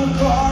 Oh God.